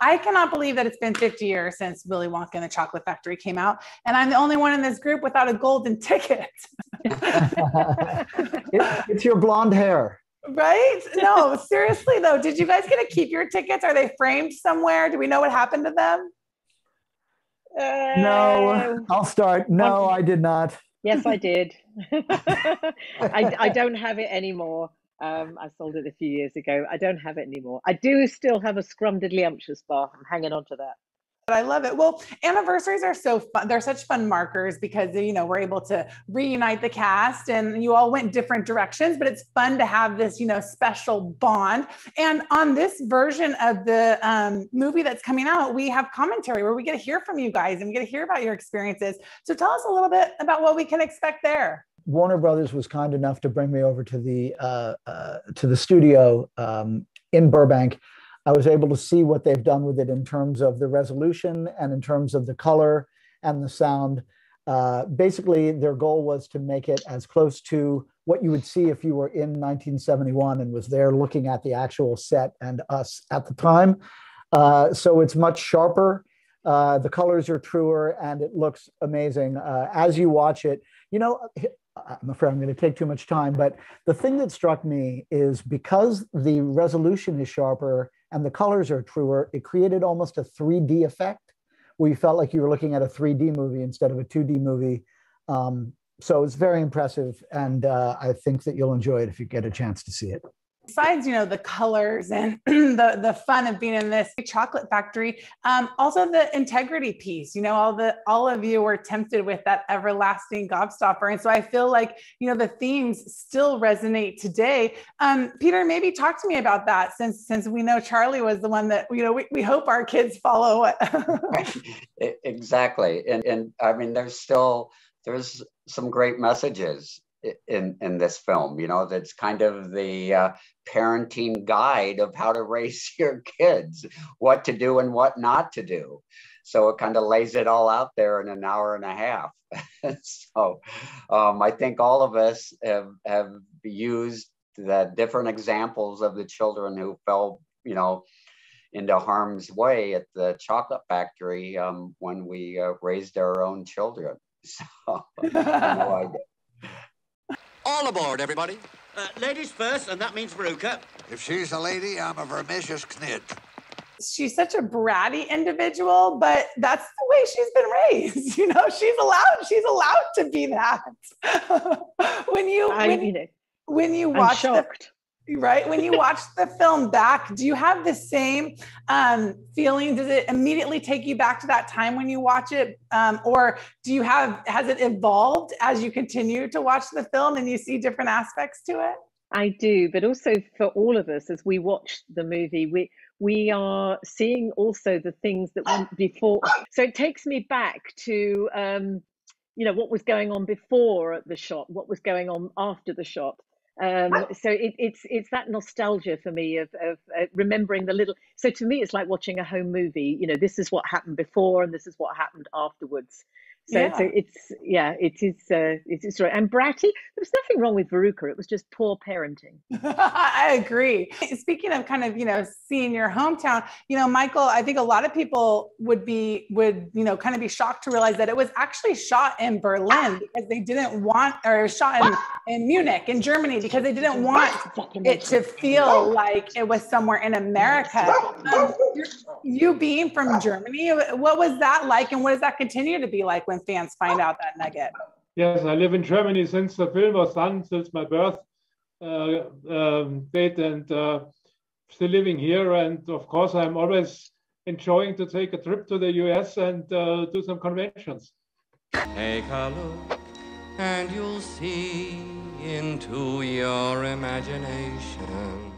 I cannot believe that it's been 50 years since Willy Wonka and the Chocolate Factory came out, and I'm the only one in this group without a golden ticket. it, it's your blonde hair. Right? No, seriously though, did you guys get to keep your tickets? Are they framed somewhere? Do we know what happened to them? Uh, no, I'll start. No, I did not. Yes, I did. I, I don't have it anymore. Um, I sold it a few years ago. I don't have it anymore. I do still have a scrumdiddlyumptious bar. I'm hanging on to that. I love it. Well, anniversaries are so fun. They're such fun markers because you know we're able to reunite the cast, and you all went different directions. But it's fun to have this you know special bond. And on this version of the um, movie that's coming out, we have commentary where we get to hear from you guys and we get to hear about your experiences. So tell us a little bit about what we can expect there. Warner Brothers was kind enough to bring me over to the uh, uh, to the studio um, in Burbank I was able to see what they've done with it in terms of the resolution and in terms of the color and the sound. Uh, basically, their goal was to make it as close to what you would see if you were in 1971 and was there looking at the actual set and us at the time. Uh, so it's much sharper. Uh, the colors are truer and it looks amazing. Uh, as you watch it, you know, I'm afraid I'm going to take too much time, but the thing that struck me is because the resolution is sharper and the colors are truer, it created almost a 3D effect where you felt like you were looking at a 3D movie instead of a 2D movie. Um, so it's very impressive, and uh, I think that you'll enjoy it if you get a chance to see it besides you know the colors and the the fun of being in this chocolate factory um, also the integrity piece you know all the all of you were tempted with that everlasting gobstopper. And so i feel like you know the themes still resonate today. Um, peter maybe talk to me about that since since we know charlie was the one that you know we, we hope our kids follow. Exactly. And and i mean there's still there's some great messages in in this film you know that's kind of the uh, parenting guide of how to raise your kids what to do and what not to do. So it kind of lays it all out there in an hour and a half. So um, i think all of us have have used the different examples of the children who fell you know into harm's way at the chocolate factory um, when we uh, raised our own children. So no idea all aboard, everybody. Uh, ladies first, and that means Veruca. If she's a lady, I'm a vermicious knid. She's such a bratty individual, but that's the way she's been raised. You know, she's allowed. She's allowed to be that. when you I when, mean when you watch the, right? When you watch the film back do you have the same um, feeling does it immediately take you back to that time when you watch it? Um, or do you have has it evolved as you continue to watch the film and you see different aspects to it? I do but also for all of us as we watch the movie we we are seeing also the things that went before. So it takes me back to um, you know what was going on before the shot what was going on after the shot um, so it, it's it's that nostalgia for me of, of uh, remembering the little. So to me, it's like watching a home movie. You know, this is what happened before, and this is what happened afterwards. So, yeah. so it's yeah, it is uh, it is right. And bratty, there was nothing wrong with Veruca. It was just poor parenting. I agree. Speaking of kind of you know seeing your hometown, you know, Michael, I think a lot of people would be would you know kind of be shocked to realize that it was actually shot in Berlin because they didn't want or shot in, in Munich in Germany because they didn't want it to feel like it was somewhere in America. Um, you being from Germany, what was that like, and what does that continue to be like when fans find out that nugget? Yes, I live in Germany since the film was done, since my birth uh, um, date, and uh, still living here. And of course, I'm always enjoying to take a trip to the US and uh, do some conventions. Take a look, and you'll see into your imagination